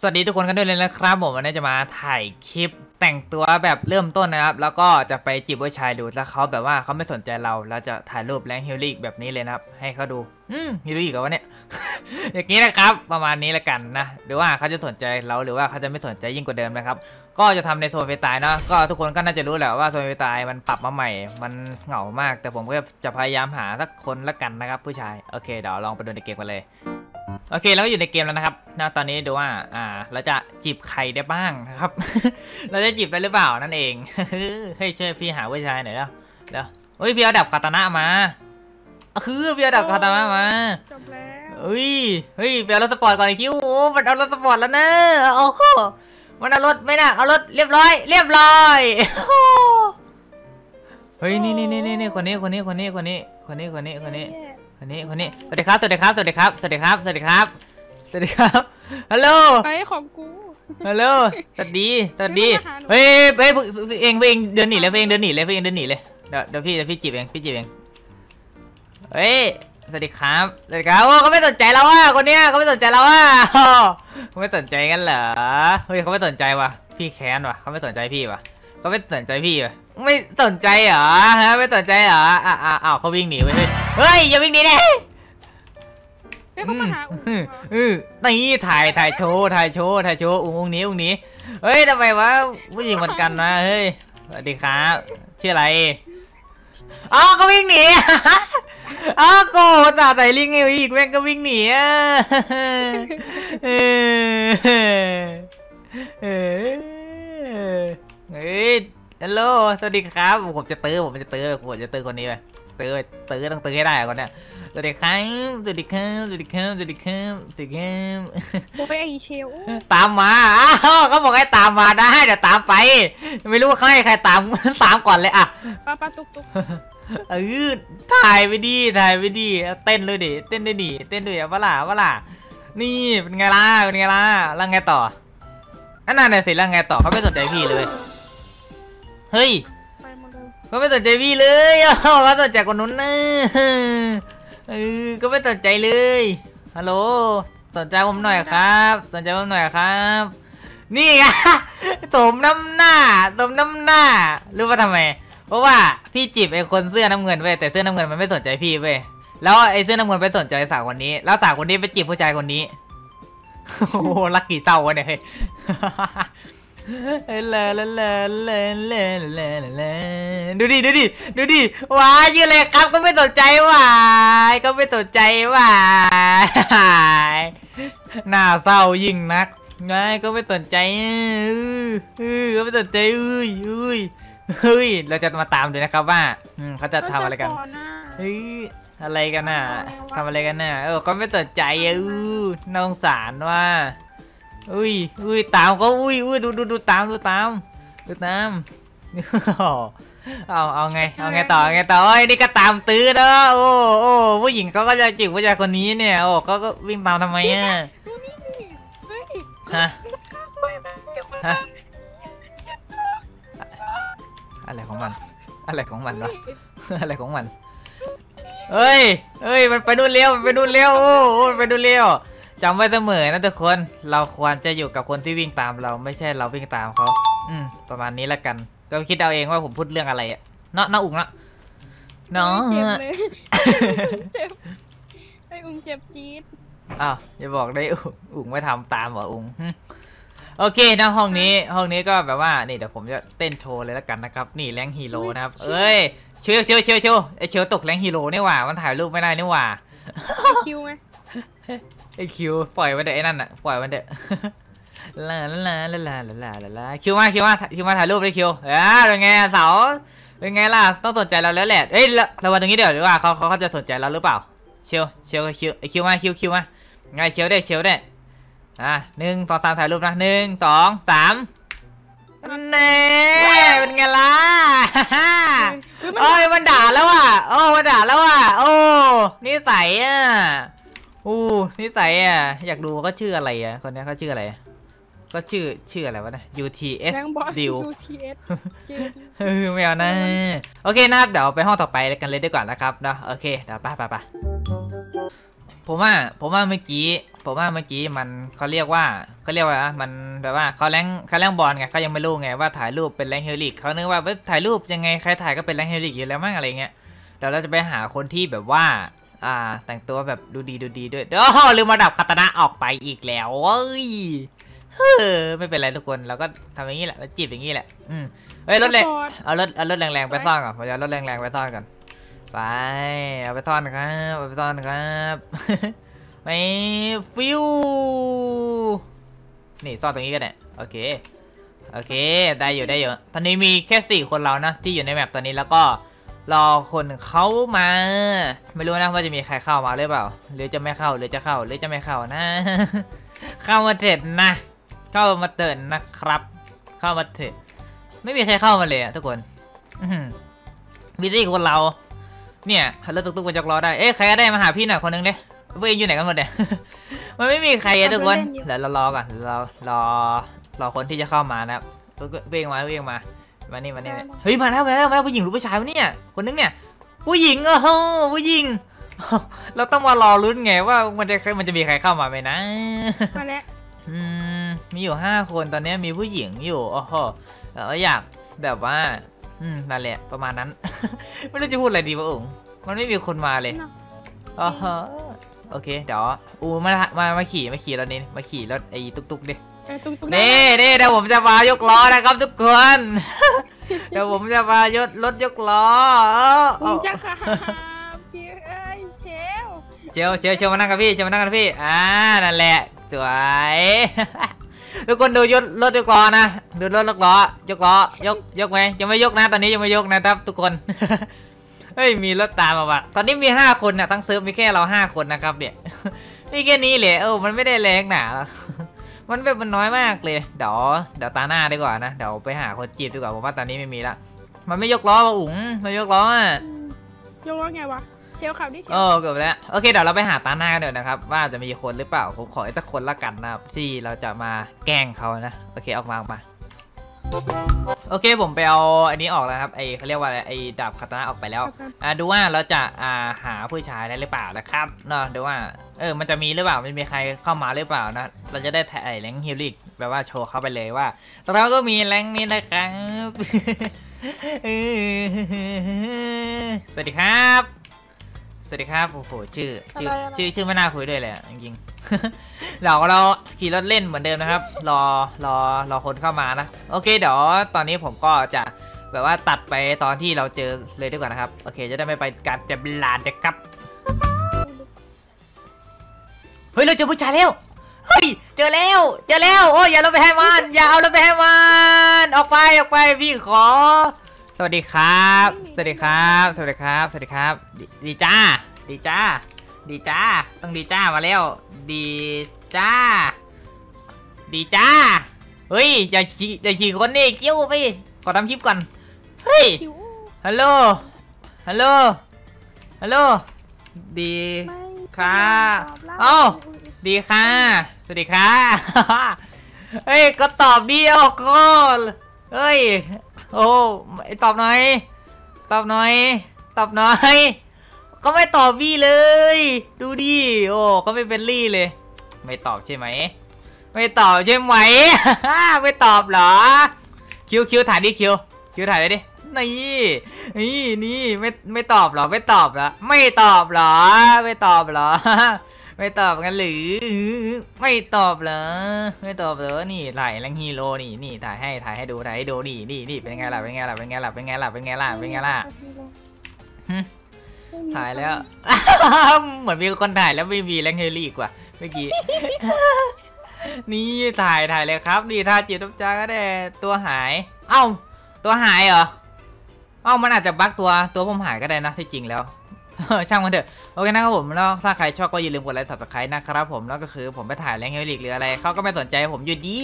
สวัสดีทุกคนกันด้วยเลยนะครับผมวันนี้จะมาถ่ายคลิปแต่งตัวแบบเริ่มต้นนะครับ แล้วก็จะไปจีบผู้ชายดูแล้วเขาแบบว่าเขาไม่สนใจเราแล้วจะถ่ายรูปแรงฮิลลี่แบบนี้เลยนะครับ ให้เขาดูอืมฮิลลี่กับวะเนี่ยอย่างนี้นะครับ ประมาณนี้ละกันนะหรือว่าเขาจะสนใจเราหรือว่าเขาจะไม่สนใจยิ่งกว่าเดิมนะครับ ก็จะทำในโซนเฟตายเนาะก็ทุกคนก็น่าจะรู้แหละว่าโซนเฟตายมันปรับมาใหม่ มันเหงามาก แต่ผมก็จะพยายามหาสักคนละกันนะครับ ผู้ชายโอเคเดี๋ยวลองไปดูในเกมกันเลย โอเคแล้วก็อยู่ในเกมแล้วนะครับนะตอนนี้ดูว่าอ่าเราจะจีบใครได้บ้างนะครับ เราจะจีบได้หรือเปล่านั่นเองเฮ้ยช่วยพี่หาผู้ชายหน่อยแล้วเดี๋ยวเฮ้ยพี่เอาดับคาตานะมาคือพี่เอาดับคาตานะมาจบแล้วเฮ้ยเฮ้ยไปเอารถสปอร์ตก่อนไอ้คิวโอ้มันเอารถสปอร์ตแล้วนะโอ้โหมันเอารถไม่น่ะเอารถเรียบร้อย เรียบร้อยเฮ้ยนี่นี่นี่นี่นี่คนนี้คนนี้คนนี้คนนี้คนนี้คนนี้คนนี้ คนนี้คนนี้สวัสดีครับ สวัสดีครับ สวัสดีครับ สวัสดีครับ สวัสดีครับ สวัสดีครับ ฮัลโหล ไอ้ของกู ฮัลโหล สวัสดี สวัสดีเฮ้ยเฮ้ยเฮ้ยเองเองเดินหนีเลยเองเดินหนีเลยเองเดินหนีเลย เดี๋ยวเดี๋ยวพี่เดี๋ยวพี่จีบเอง พี่จีบเอง เฮ้ย สวัสดีครับ สวัสดีครับ โอ้เขาไม่สนใจเราว่ะคนเนี้ยเขาไม่สนใจเราว่ะโอ้เขาไม่สนใจกันเหรอ เฮ้ยเขาไม่สนใจว่ะ พี่แค้นว่ะเขาไม่สนใจพี่ว่ะ เขาไม่สนใจพี่ว่ะไม่สนใจเหรอฮะไม่สนใจเหรออะอะอ้าวเขาวิ่งหนีไปเฮ้ยเฮ้ยอย่าวิ่งหนีดิเฮ้ยเขามาหาอู๋อืมอืมนี่ถ่ายถ่ายโชว์ถ่ายโชว์ถ่ายโชว์อุ้งอุ้งนี้อุ้งนี้เฮ้ยทำไมวะผู้หญิงเหมือนกันนะเฮ้ยสวัสดีครับชื่ออะไรอ๋อก็วิ่งหนีอ๋อโกจ่าใส่ลิงอีกแม่งก็วิ่งหนีอะเออ เออเฮ้ยฮัลโหลสวัสดีครับ ผมจะตื้อผมจะตื้อผมจะตื้อคนนี้ไปตื้อตื้อต้องตื้อให้ได้อะคนเนี้ยสวัสดีครับสวัสดีครับสวัสดีครับสวัสดีครับสวัสดีครับโอ้ยไอเชลตามมาอ้าวเขาบอกให้ตามมาได้เดี๋ยวตามไป ไม่รู้ว่าเขาให้ใครตามตามก่อนเลยอะปลาปลาตุกตุกเออถ่ายไปดิถ่ายไปดิเอาเต้นเลยดิเต้นด้วยดิเต้นด้วยเอาเปะล่าเอาเปะล่านี่เป็นไงล่ะเป็นไงล่ะแล้วไงต่ออันนั้นน่ะสิแล้วไงต่อเขาไม่สนใจพี่เลย เฮ้ยไปหมดเลยก็ไม่สนใจพี่เลยอ้าวเขาสนใจคนนู้นนะเออก็ไม่สนใจเลยฮัลโหลสนใจผมหน่อยครับ สนใจผมหน่อยครับ นี่ไงสมน้ำหน้าสมน้ำหน้ารู้ว่าทำไม เพราะว่าพี่จีบไอ้คนเสื้อน้ำเงินเว้ยแต่เสื้อน้ำเงินมันไม่สนใจพี่เว้ยแล้วไอ้เสื้อน้ำเงินไปสนใจสาวคนนี้ แล้วสาวคนนี้ไปจีบผู้ชายคนนี้โอ้โหลักกี่เศร้าวะเนี่ยเฮ้ย ลาลาลาลาลาลาลาดูดิดูดิดูดิว้ายยืนเลยครับก็ไม่สนใจว้ายก็ไม่สนใจว้ายหน้าเศร้ายิ่งนักไงก็ไม่สนใจเออเอก็ไม่สนใจอุ้ยอุ้ยเฮ้ยเราจะมาตามดูนะครับว่าเขาจะทำอะไรกันเฮ้ยอะไรกันน่ะทำอะไรกันน่ะเออเขาไม่สนใจอะอู้น้องสารว่า อุ้ยอุ้ยตามก็อุ้ยอุ้ยดูดูดูตามดูตามดูตามเอาเอาไงเอาไงต่อเอาไงต่อโอ้ยนี่ก็ตามตื้อเนอะโอ้โอ้ผู้หญิงเขาก็จะจีบผู้ชายคนนี้เนี่ยโอ้เขาก็วิ่งตามทำไมอะดูนี่เฮ้ยฮะข้ามไปไหมเดี๋ยวคนฮะละอะไรของมัน อะไรของมันวะอะไรของมันเฮ้ยเฮ้ยมันไปนู่นเร็วมันไปนู่นเร็วโอ้โหมันไปนู่นเร็ว จำไว้เสมอนะทุกคน เราควรจะอยู่กับคนที่วิ่งตามเราไม่ใช่เราวิ่งตามเขา อืม ประมาณนี้ละกัน ก็คิดเอาเองว่าผมพูดเรื่องอะไรอะเนาะเนาะอุ๋งเนาะเนาะเจ็บเลยเจ็บไออุ้งเจ็บจี๊ดอ้าวอย่าบอกได้อุ๋งอุ๋งไม่ทำตามเหรออุ๋งหึโอเคนะห้องนี้ห้องนี้ก็แบบว่านี่เดี๋ยวผมจะเต้นโชว์เลยละกันนะครับ นี่ rank ฮีโร่นะครับ เอ้ยเชียวเชียวเชียวเชียวไอเชียวตก rank ฮีโร่นี่หว่า มันถ่ายรูปไม่ได้นี่หว่าไอคิวไง ไอคิวปล่อยมันเถอะไอ้นั่นอะปล่อยมันเถอะลาลาลาลาลาลาลาลาคิวมาคิวมาคิวมาถ่ายรูปเลยคิวเออเป็นไงอะเสาเป็นไงล่ะต้องสนใจเราแล้วแหละเอ้ยเราเราวันตรงนี้เดี๋ยวดีกว่าเขาเขาเขาจะสนใจเราหรือเปล่าเชียวเชียวคิวไอคิวมาคิวคิวมาไงเชียวได้เชียวได้อะหนึ่งสองสามถ่ายรูปนะหนึ่งสองสามเน่เป็นไงล่ะเฮ้ยมันโอ้ยมันด่าแล้วอะโอ้มันด่าแล้วอะโอ้นิสัยอะ อู้นิสัยอะ อยากดูก็ชื่ออะไรอะ คนนี้เขาชื่ออะไร ก็ชื่อชื่ออะไรวะเนี่ย UTS แรงบอลดิว UTS เจนเออไม่เอานะโอเคนะครับเดี๋ยวไปห้องต่อไปกันเลยดีกว่านะครับเนาะโอเคเดี๋ยวไปไปไปพผมว่าผมว่าเมื่อกี้ผมว่าเมื่อกี้มันเขาเรียกว่าเขาเรียกว่าอะไรนะมันแบบว่าเขาแรงเขาแรงบอลไงเขายังไม่รู้ไงว่าถ่ายรูปเป็นแรงเฮลิกเขานึกว่าเว้ยถ่ายรูปยังไงใครถ่ายก็เป็นแรงเฮลิกอยู่แล้วมั้งอะไรเงี้ยเดี๋ยวเราจะไปหาคนที่แบบว่า อ่า แต่งตัวแบบดูดีดูดีด้วย เดี๋ยวลืมมาดับคาตานะออกไปอีกแล้วเอ้ยเฮ้อไม่เป็นไรทุกคนเราก็ทำอย่างนี้แหละเราจีบอย่างนี้แหละ อืมเฮ้ยรถเลยฟอร์ดเอารถเอารถแรงๆไปซ่อนก่อนผมจะเอารถแรงๆไปซ่อนก่อนไปเอาไปซ่อนครับเอาไปซ่อนครับไปฟิวนี่ซ่อนตรงนี้ก็ได้โอเคโอเค ได้อยู่ได้อยู่ตอนนี้มีแค่สี่คนเรานะที่อยู่ในแมปตอนนี้แล้วก็ รอคนเขามา ไม่รู้นะว่าจะมีใครเข้ามาหรือเปล่า หรือจะไม่เข้าหรือจะเข้าหรือจะไม่เข้านะ เข้ามาเถิดนะ เข้ามาเถิดนะครับ เข้ามาเถิดไม่มีใครเข้ามาเลยอะทุกคนอื้อหือวิซี่คนเรา เนี่ยรถตุ๊กๆมันจะรอได้เอ๊ะใครก็ได้มาหาพี่หน่อยคนนึงเด้พวกเองอยู่ไหนกันหมดเนี่ยมันไม่มีใครอะทุกคนเดี๋ยวเรารอก่อนเรารอรอคนที่จะเข้ามานะครับพวกเองมาพวกเองมา มานี่มานี่เฮ้ยมาแล้วมาแล้วมาแล้วผู้หญิงหรือผู้ชายวะเนี่ยคนนึงเนี่ยผู้หญิงเออผู้หญิงเราต้องมารอลุ้นไงว่ามันจะมันจะมีใครเข้ามาไหมนะมาแล้วอืมมีอยู่ห้าคนตอนนี้มีผู้หญิงอยู่โอ้โหเอออยากแบบว่า อืมนั่นแหละประมาณนั้น ไม่รู้จะพูดอะไรดีวะองค์มันไม่มีคนมาเลยเนาะอ๋อฮะโอเคเดี๋ยวอูมามามาขี่มาขี่รถนี้มาขี่รถไอ้ตุ๊กตุ๊กดิเออตุ้งตุ้ง นี่นี่เดี๋ยวผมจะมายกล้อนะครับทุกคน เดี๋ยวผมจะมายกรถยกล้อเออมึงจะขาเชียเอ้ยเชลเชียวเชียวเชียวมานั่งกับพี่เชียวมานั่งกับพี่อ่านั่นแหละสวยทุกคนดูยกรถยกล้อนะดูรถยกล้อยกล้อยกยกไหมยังไม่ยกนะ ตอนนี้ยังไม่ยกนะครับ ทุกคนเฮ้ยมีรถตามมาว่ะตอนนี้มีห้าคนนะทั้งเซิร์ฟมีแค่เราห้าคนนะครับเนี่ยมีแค่นี้เลยเออมันไม่ได้แรงหนาหรอก มันแบบมันน้อยมากเลย เดี๋ยวเดี๋ยวตาหน้าดีกว่านะ เดี๋ยวไปหาคนจีบดีกว่าผมว่าตอนนี้ไม่มีละ มันไม่ยกล้อว่ะอุ๋งมันยกล้ออะอืมยกว่าไงวะ เชลขับดิเชลโอ้เกือบไปแล้ว โอเคเดี๋ยวเราไปหาตาหน้ากันเดี๋ยวนะครับ ว่าจะมีคนหรือเปล่า ผมขออีกสักคนละกันนะครับที่เราจะมาแกล้งเขานะ โอเคออกมาออกมา โอเคผมไปเอาอันนี้ออกแล้วครับไอเขาเรียกว่าอะไรไอดาบคาตานะออกไปแล้วเอากันอ่าดูว่าเราจะอ่าหาผู้ชายได้หรือเปล่านะครับเนาะดูว่าเออมันจะมีหรือเปล่ามันมีใครเข้ามาหรือเปล่านะ เราจะได้ถ่ายแรงฮิลลิกแบบว่าโชว์เข้าไปเลยว่า เราก็มีแรงนี้นะครับเออสวัสดีครับ สวัสดีครับโอ้โหชื่อชื่ออะไรอะไรชื่อชื่อไม่น่าคุยด้วยเลยอะจริงๆ เราเราขี่รถเล่นเหมือนเดิมนะครับ รอรอรอคนเข้ามานะ โอเคเดี๋ยวตอนนี้ผมก็จะแบบว่าตัดไปตอนที่เราเจอเลยดีกว่านะครับ โอเคจะได้ไม่ไปการจะบลาดนะครับ เฮ้ยเราเจอผู้ชายแล้ว เฮ้ยเจอแล้ว เจอแล้วโอ้ยอย่าเราไปให้มันอย่าเอาเราไปให้มันออกไปออกไปพี่ขอ สวัสดีครับ สวัสดีครับ สวัสดีครับ สวัสดีครับ ดีดีจ้า ดีจ้า ดีจ้า ต้องดีจ้ามาแล้ว ดี จ้า ดีจ้า เฮ้ย อย่าขี่อย่าขี่คนนี่กิ้วไป ขอทำคลิปก่อน เฮ้ยคิวฮัลโหล ฮัลโหล ฮัลโหล ดีไม่ค่ะตอบรับเอ้า ดีค่ะ สวัสดีค่ะ เฮ้ย ก็ตอบดีออกก็เฮ้ย โอ้ไม่ตอบหน่อย ตอบหน่อย ตอบหน่อย ก็ไม่ตอบบี้เลย ดูดิ โอ้ ก็ไม่เป็นรี่เลย ไม่ตอบใช่ไหม ไม่ตอบใช่ไหม ไม่ตอบเหรอ คิวคิวถ่ายดิคิว คิวถ่ายเลยดิ นี่นี่นี่ไม่ไม่ตอบเหรอ ไม่ตอบเหรอ ไม่ตอบเหรอ ไม่ตอบเหรอ ไม่ตอบกันหรือ ไม่ตอบเหรอ ไม่ตอบเหรอ นี่ถ่ายแรงฮีโร่นี่นี่ถ่ายให้ถ่ายให้ดูถ่ายให้ดูนี่นี่นี่เป็นไงล่ะ เป็นไงล่ะ เป็นไงล่ะ เป็นไงล่ะ เป็นไงล่ะ เป็นไงล่ะถ่ายแล้ว เหมือนมีคนถ่ายแล้วไม่มีแรงเฮลี่กว่า เมื่อกี้ นี่ถ่ายถ่ายเลยครับนี่ท่าจีบน้ำจาก็ได้ตัวหาย เอ้า ตัวหายเหรอ เอ้ามันอาจจะบั๊กตัวตัวผมหายก็ได้นะที่จริงแล้วช่างมันเถอะ โอเคนะครับผมแล้วถ้าใครชอบก็อย่าลืมกดไลค์ subscribe นะครับผมแล้วก็คือผมไปถ่าย rank Heroic หรืออะไรเขาก็ไม่สนใจผมอยู่ดี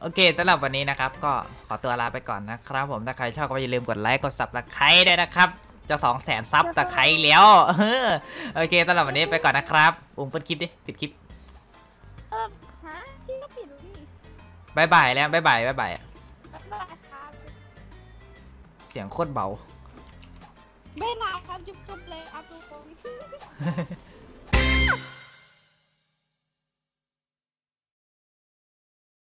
โอเคสำหรับวันนี้นะครับ ก็ขอตัวลาไปก่อนนะครับผมถ้าใครชอบก็อย่าลืมกดไลค์กด subscribe ด้วยนะครับ จะสองแสนซับตะไคร้แล้วเออโอเคสำหรับวันนี้ไปก่อนนะครับอุ้มปิดคลิปดิปิดคลิปเออฮะพี่ก็ปิดแล้วนี่บายบายแล้วบายบายบายบายบ๊ายบายครับเสียงโคตรเบาไม่นานครับยุบๆเลยอัพดูตรง